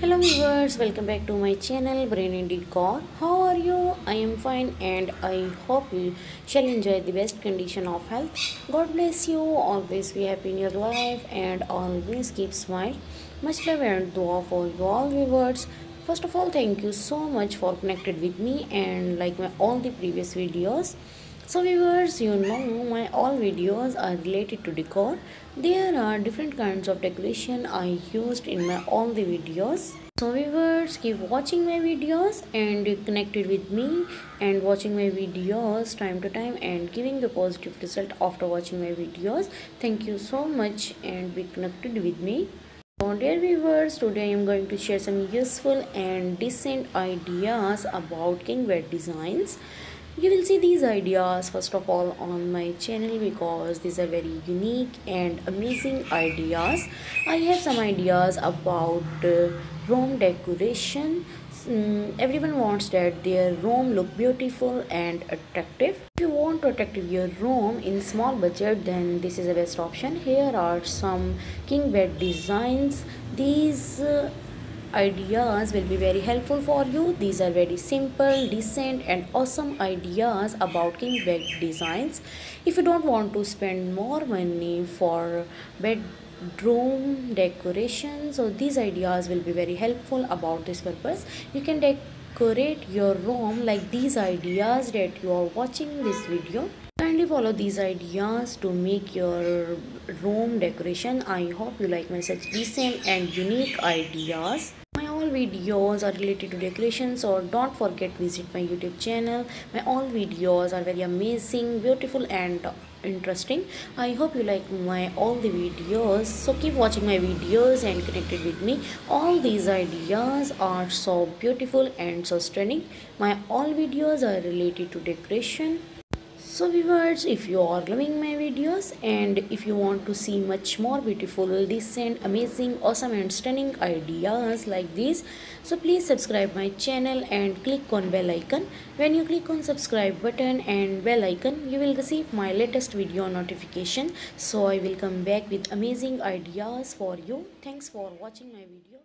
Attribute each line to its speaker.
Speaker 1: Hello viewers, welcome back to my channel Brain in Decor. How are you? I am fine and I hope you shall enjoy the best condition of health. God bless you, always be happy in your life and always keep smile. Much love and dua for you all viewers. First of all, thank you so much for connected with me and like my all the previous videos so viewers you know my all videos are related to decor. There are different kinds of decoration i used in my all the videos. So viewers keep watching my videos and connected with me and watching my videos time to time and giving the positive result after watching my videos. Thank you so much and be connected with me. So dear viewers today i am going to share some useful and decent ideas about king bed designs you will see these ideas first of all on my channel because these are very unique and amazing ideas. I have some ideas about uh, room decoration. Mm, everyone wants that their room look beautiful and attractive. If you want to attractive your room in small budget then this is the best option. Here are some king bed designs. These uh, ideas will be very helpful for you. These are very simple decent and awesome ideas about king bed designs. If you don't want to spend more money for bedroom decoration so these ideas will be very helpful about this purpose. You can decorate your room like these ideas that you are watching this video. Kindly follow these ideas to make your room decoration. I hope you like my such decent and unique ideas videos are related to decoration so don't forget visit my youtube channel. My all videos are very amazing beautiful and interesting. I hope you like my all the videos. So keep watching my videos and connected with me. All these ideas are so beautiful and so stunning. My all videos are related to decoration so viewers if you are loving my videos and if you want to see much more beautiful decent amazing awesome and stunning ideas like this so please subscribe my channel and click on bell icon. When you click on subscribe button and bell icon you will receive my latest video notification. So i will come back with amazing ideas for you. Thanks for watching my video